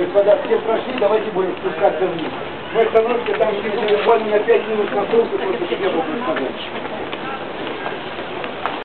господа, все прошли, давайте будем спускаться вниз. Мы остановимся там через буквально на 5 минут на солнце, просто чтобы.